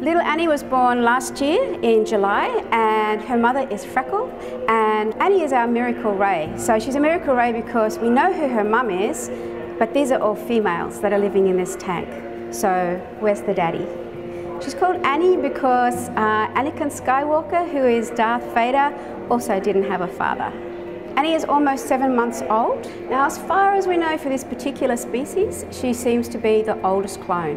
Little Ani was born last year in July and her mother is Freckle and Ani is our miracle ray. So she's a miracle ray because we know who her mum is but these are all females that are living in this tank. So where's the daddy? She's called Ani because uh, Anakin Skywalker, who is Darth Vader, also didn't have a father. Ani is almost seven months old. Now, as far as we know for this particular species, she seems to be the oldest clone.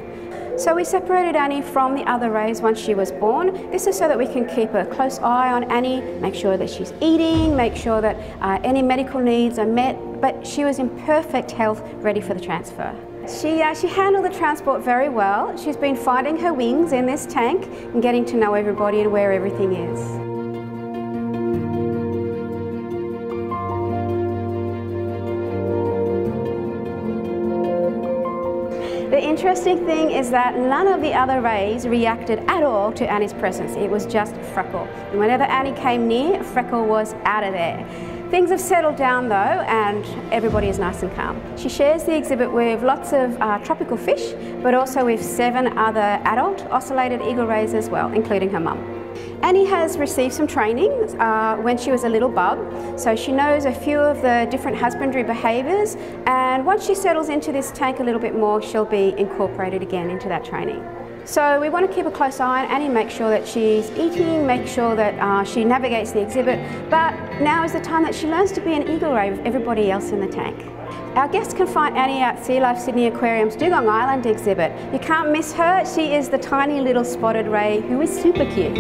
So we separated Ani from the other rays once she was born. This is so that we can keep a close eye on Ani, make sure that she's eating, make sure that uh, any medical needs are met, but she was in perfect health, ready for the transfer. She, uh, she handled the transport very well. She's been finding her wings in this tank and getting to know everybody and where everything is. The interesting thing is that none of the other rays reacted at all to Ani's presence. It was just Freckle. And whenever Ani came near, Freckle was out of there. Things have settled down though and everybody is nice and calm. She shares the exhibit with lots of uh, tropical fish but also with seven other adult ocellated eagle rays as well, including her mum. Ani has received some training uh, when she was a little bub, so she knows a few of the different husbandry behaviours and once she settles into this tank a little bit more, she'll be incorporated again into that training. So we want to keep a close eye on Ani, make sure that she's eating, make sure that uh, she navigates the exhibit, but now is the time that she learns to be an eagle ray with everybody else in the tank. Our guests can find Ani at Sea Life Sydney Aquarium's Dugong Island exhibit. You can't miss her, she is the tiny little spotted ray who is super cute.